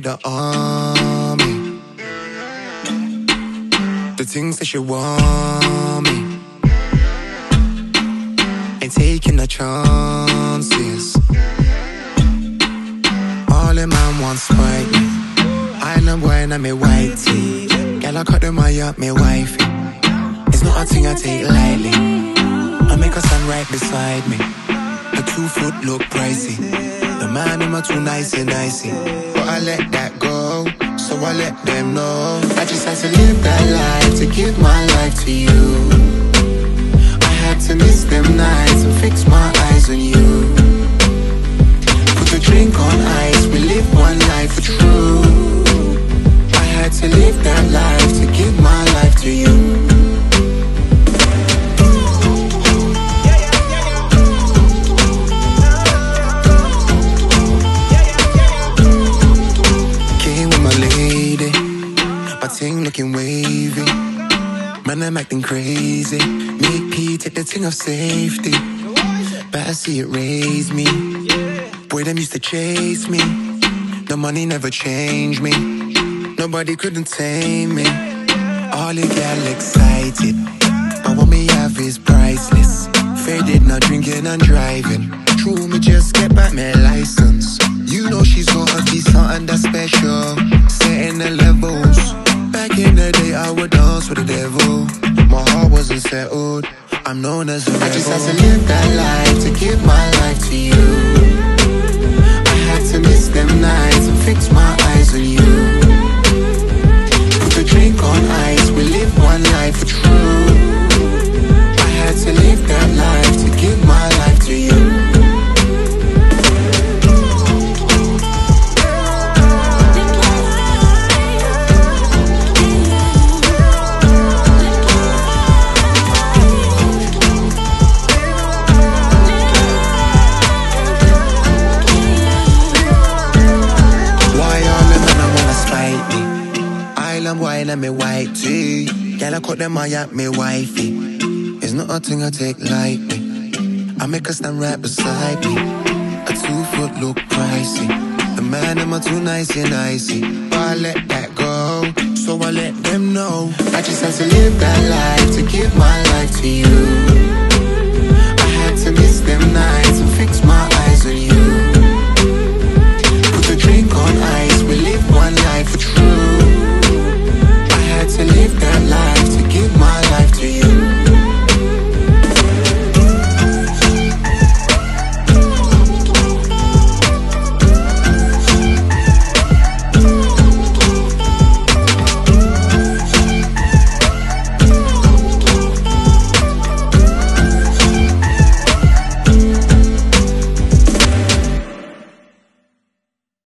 With the army. The things that you want me. Ain't taking the chances. All in man wants fight me. Island wine and me white tee. Girl, I cut them eye up, me wifey. It's not a thing I take lightly. I make her stand right beside me. Her two foot look pricey. Man in my too nicey eh, nicey. Eh. But I let that go, so I let them know. I just had to live that life to give my life to you. I had to miss them nights ting looking wavy. Man, I'm acting crazy. Make P take the ting of safety. But I see it raise me. Boy, them used to chase me. The money never changed me. Nobody couldn't tame me. All the gal excited. But what me have is priceless. Faded, not drinking and driving. True, me just get back my license. You know she's gotta be something that's special. Setting the levels. Would dance with the devil. My heart wasn't settled. I'm known as a rebel. I just had to live that life to give my life to you. Wine and me white tee. Girl, I cut them eye at me wifey. It's not a thing I take lightly. I make her stand right beside me. A two foot look pricey. The man in my too nicey nicey. But I let that go, so I let them know. I just had to live that life to give my life to you.